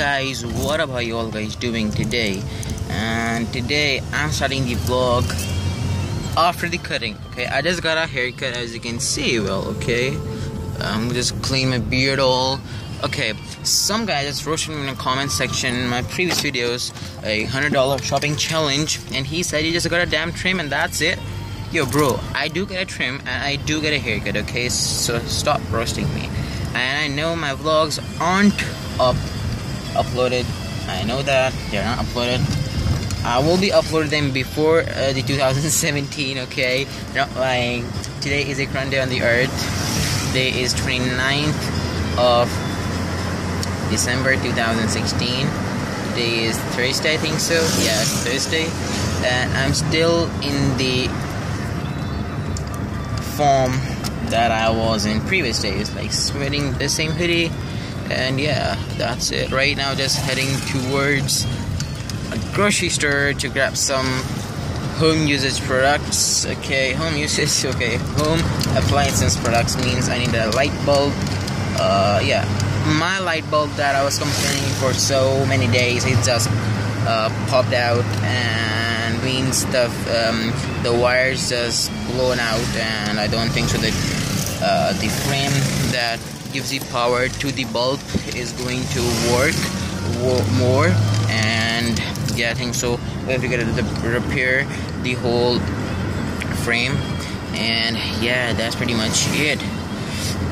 guys what how you all guys doing today? And today i'm starting the vlog after the cutting okay? I just got a haircut as you can see well okay? I'm just clean my beard all. Okay some guy just wrote me in the comment section in my previous videos a hundred dollar shopping challenge and he said he just got a damn trim and that's it. Yo bro i do get a trim and i do get a haircut okay? So stop roasting me. And i know my vlogs aren't up uploaded. I know that they're not uploaded. I will be uploading them before uh, the 2017. Okay, not like today is a grand day on the earth. Today is 29th of December 2016. Today is Thursday, I think so. Yeah, Thursday, and I'm still in the form that I was in previous days, like sweating the same hoodie and yeah that's it. Right now just heading towards a grocery store to grab some home usage products. Okay home usage okay. Home appliances products means I need a light bulb. Uh, yeah my light bulb that I was complaining for so many days it just uh, popped out and means the um, the wires just blown out and I don't think so that uh, the frame that gives the power to the bulb is going to work more and yeah I think so. We have to get to repair the whole frame. And yeah that's pretty much it.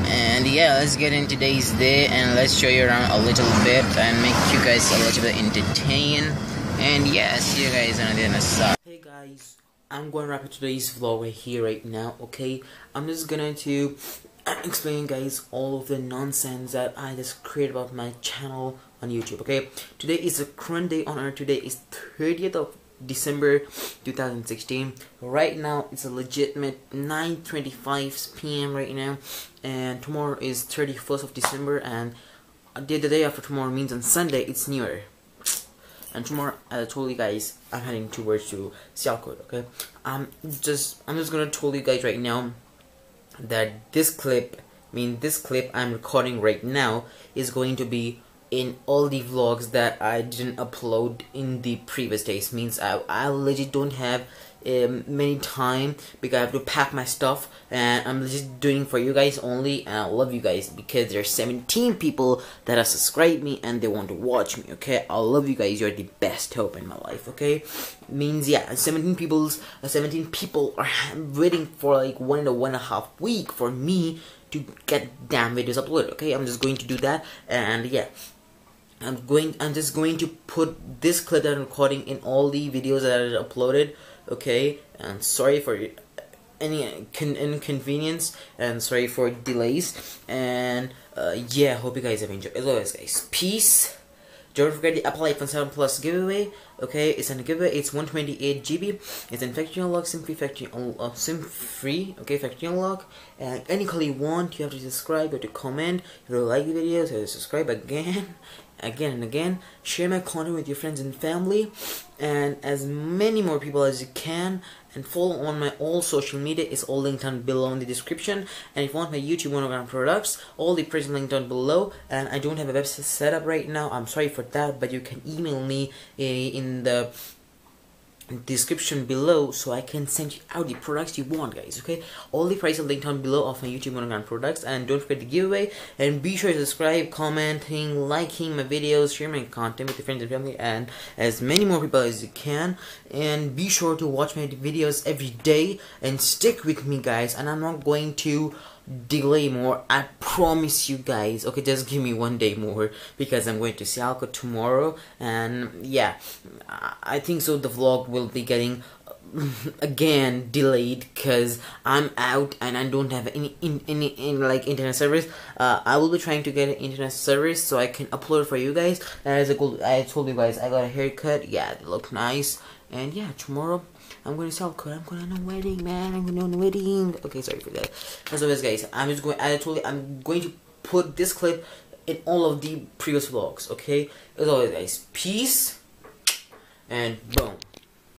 And yeah let's get in today's day and let's show you around a little bit and make you guys a little bit entertained. And yeah see you guys on the side. Hey guys I'm going to wrap up today's vlog right here right now okay? I'm just gonna to explaining guys all of the nonsense that I just create about my channel on YouTube okay? Today is a current day on earth. Today is 30th of December 2016 right now it's a legitimate 9:25 p.m. right now and tomorrow is 31st of December and the day after tomorrow means on Sunday it's New Year. And tomorrow I told you guys I'm heading towards to Sialkot okay? I'm just I'm just gonna tell you guys right now that this clip, I mean this clip I'm recording right now is going to be in all the vlogs that I didn't upload in the previous days. Means I, I legit don't have um, many time because I have to pack my stuff and I'm just doing for you guys only and I love you guys because there's 17 people that have subscribed me and they want to watch me okay? I love you guys. You're the best hope in my life okay? Means yeah 17 people's uh, 17 people are waiting for like one a one and a half week for me to get damn videos uploaded okay? I'm just going to do that and yeah. I'm going I'm just going to put this clip that I'm recording in all the videos that I uploaded okay and sorry for any inconvenience and sorry for delays and uh, yeah hope you guys have enjoyed as always guys peace don't forget the Apple iPhone 7 Plus giveaway. Okay, it's a giveaway. It's 128 GB. It's in factory unlock, simply factory unlock, uh, sim free. Okay, factory unlock. And any color you want, you have to subscribe. You have to comment. You like the videos, you have to subscribe again again and again. Share my content with your friends and family and as many more people as you can and follow on my all social media. Is all linked down below in the description. And if you want my YouTube monogram products all the prices linked down below. And I don't have a website set up right now. I'm sorry for that but you can email me eh, in the description below so I can send you out the products you want guys okay? All the prices are linked down below of my YouTube monogram products and don't forget the giveaway and be sure to subscribe commenting liking my videos sharing my content with your friends and family and as many more people as you can and be sure to watch my videos every day and stick with me guys and I'm not going to delay more. I promise you guys. Okay, just give me one day more because I'm going to Sialkot tomorrow, and yeah, I think so. The vlog will be getting again delayed because I'm out and I don't have any in, any in, like internet service. Uh, I will be trying to get an internet service so I can upload for you guys. As I told you guys, I got a haircut. Yeah, it looked nice. And yeah, tomorrow I'm going to Sialkot. I'm going on a wedding, man. I'm going on a wedding. Okay, sorry for that. As always, guys, I'm just going. I told you, I'm going to put this clip in all of the previous vlogs. Okay, as always, guys, peace and boom.